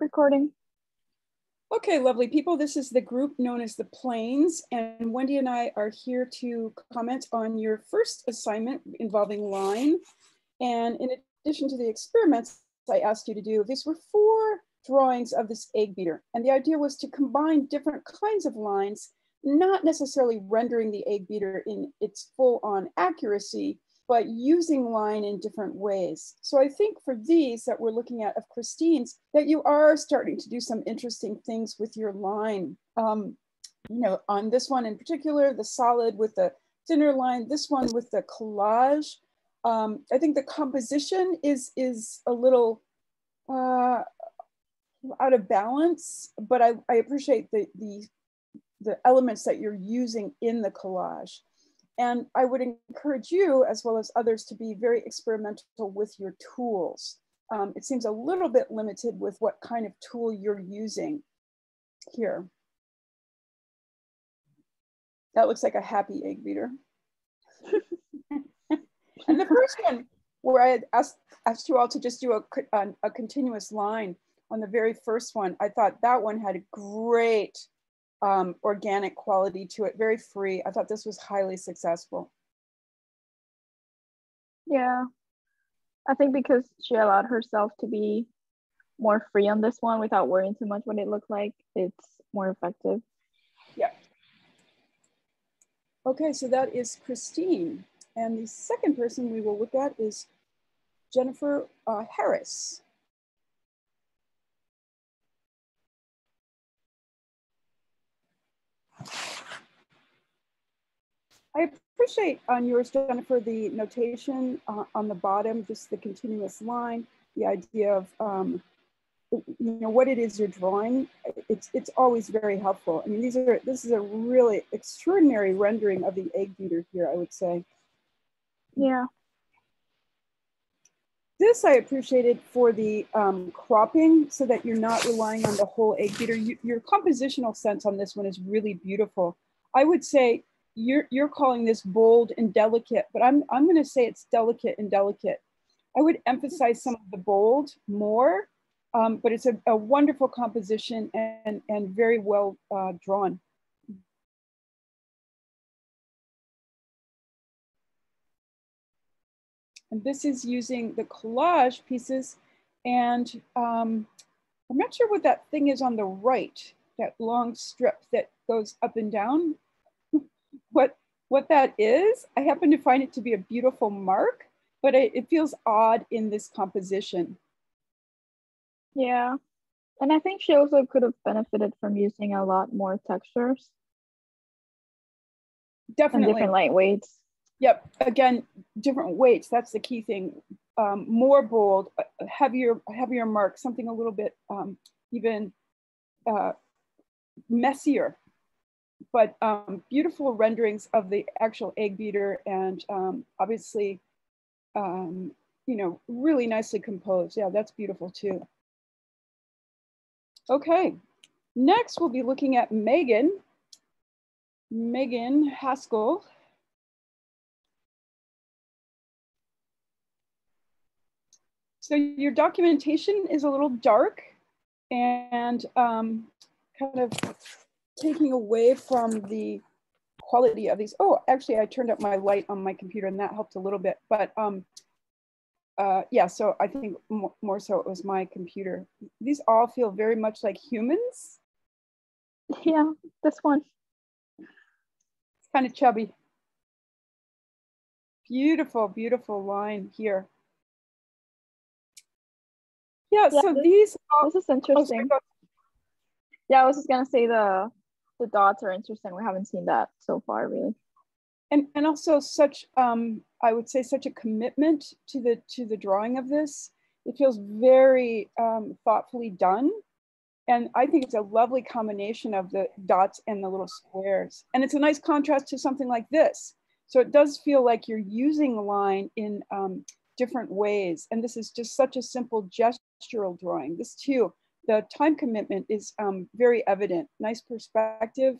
Recording. Okay, lovely people. This is the group known as the Planes, and Wendy and I are here to comment on your first assignment involving line. And in addition to the experiments I asked you to do, these were four drawings of this egg beater. And the idea was to combine different kinds of lines, not necessarily rendering the egg beater in its full on accuracy, but using line in different ways. So I think for these that we're looking at of Christine's, that you are starting to do some interesting things with your line. Um, you know, on this one in particular, the solid with the thinner line, this one with the collage. Um, I think the composition is, is a little uh, out of balance, but I, I appreciate the, the, the elements that you're using in the collage. And I would encourage you, as well as others, to be very experimental with your tools. Um, it seems a little bit limited with what kind of tool you're using here. That looks like a happy egg beater. and the first one, where I asked, asked you all to just do a, a, a continuous line on the very first one, I thought that one had a great um, organic quality to it, very free. I thought this was highly successful. Yeah, I think because she allowed herself to be more free on this one without worrying too much what it looked like, it's more effective. Yeah. Okay, so that is Christine. And the second person we will look at is Jennifer uh, Harris. I appreciate on yours, Jennifer, the notation uh, on the bottom, just the continuous line, the idea of um, you know what it is you're drawing. It's it's always very helpful. I mean, these are this is a really extraordinary rendering of the egg beater here. I would say. Yeah. This I appreciated for the um, cropping so that you're not relying on the whole egg beater. You, your compositional sense on this one is really beautiful. I would say you're, you're calling this bold and delicate, but I'm, I'm going to say it's delicate and delicate. I would emphasize some of the bold more, um, but it's a, a, wonderful composition and, and very well uh, drawn. And this is using the collage pieces. And um, I'm not sure what that thing is on the right, that long strip that goes up and down what that is. I happen to find it to be a beautiful mark, but it, it feels odd in this composition. Yeah. And I think she also could have benefited from using a lot more textures. Definitely. And different light weights. Yep. Again, different weights. That's the key thing. Um, more bold, heavier, heavier mark, something a little bit um, even uh, messier but um, beautiful renderings of the actual egg beater and um, obviously, um, you know, really nicely composed. Yeah, that's beautiful too. Okay, next we'll be looking at Megan, Megan Haskell. So your documentation is a little dark and um, kind of taking away from the quality of these. Oh, actually, I turned up my light on my computer and that helped a little bit. But um, uh, yeah, so I think more so it was my computer. These all feel very much like humans. Yeah, this one. It's kind of chubby. Beautiful, beautiful line here. Yeah, yeah so this, these. This is interesting. Oh, yeah, I was just gonna say the the dots are interesting. We haven't seen that so far, really. And and also such um, I would say such a commitment to the to the drawing of this. It feels very um, thoughtfully done. And I think it's a lovely combination of the dots and the little squares. And it's a nice contrast to something like this. So it does feel like you're using the line in um, different ways. And this is just such a simple gestural drawing. This too, the time commitment is um, very evident. Nice perspective.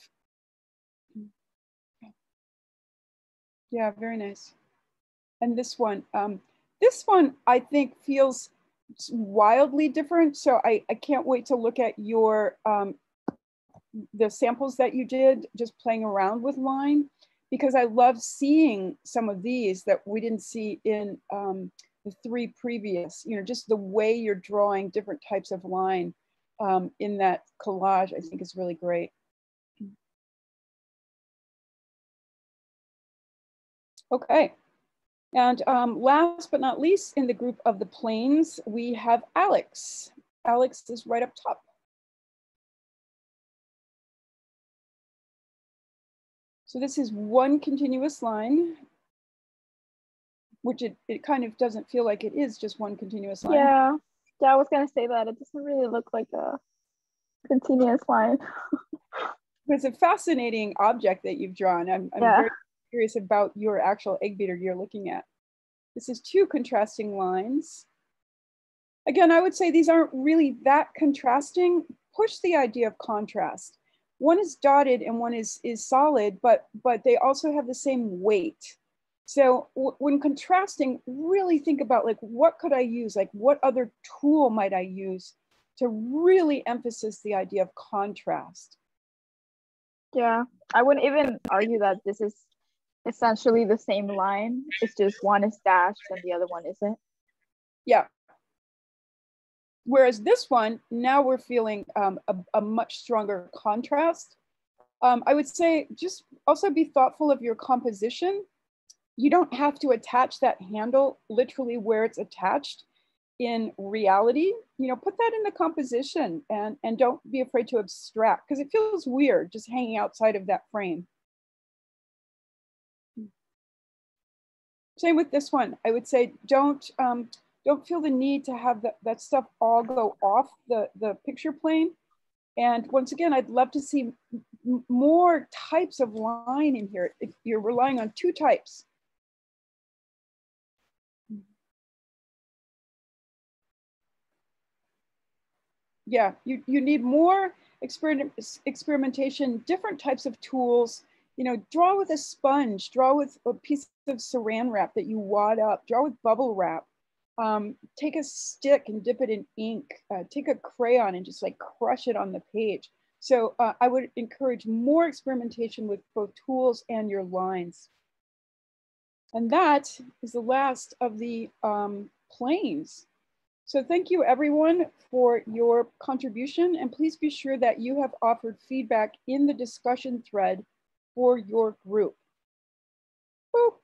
Yeah, very nice. And this one, um, this one I think feels wildly different. So I, I can't wait to look at your, um, the samples that you did just playing around with line because I love seeing some of these that we didn't see in um, the three previous, you know, just the way you're drawing different types of line um, in that collage, I think is really great. Okay. And um, last but not least, in the group of the planes, we have Alex. Alex is right up top. So this is one continuous line, which it, it kind of doesn't feel like it is just one continuous line. Yeah, yeah, I was gonna say that. It doesn't really look like a continuous line. it's a fascinating object that you've drawn. I'm, I'm yeah. very curious about your actual egg beater you're looking at. This is two contrasting lines. Again, I would say these aren't really that contrasting. Push the idea of contrast. One is dotted and one is, is solid, but, but they also have the same weight. So when contrasting, really think about like, what could I use? Like what other tool might I use to really emphasize the idea of contrast? Yeah, I wouldn't even argue that this is essentially the same line. It's just one is dashed and the other one isn't. Yeah. Whereas this one, now we're feeling um, a, a, much stronger contrast. Um, I would say just also be thoughtful of your composition. You don't have to attach that handle literally where it's attached in reality. You know, put that in the composition and, and don't be afraid to abstract because it feels weird just hanging outside of that frame. Same with this one. I would say don't um, don't feel the need to have that, that stuff all go off the, the picture plane. And once again, I'd love to see more types of line in here. If you're relying on two types. Yeah, you, you need more experiment, experimentation, different types of tools, you know, draw with a sponge, draw with a piece of saran wrap that you wad up, draw with bubble wrap. Um, take a stick and dip it in ink. Uh, take a crayon and just like crush it on the page. So uh, I would encourage more experimentation with both tools and your lines. And that is the last of the um, planes. So thank you everyone for your contribution and please be sure that you have offered feedback in the discussion thread for your group. Boop.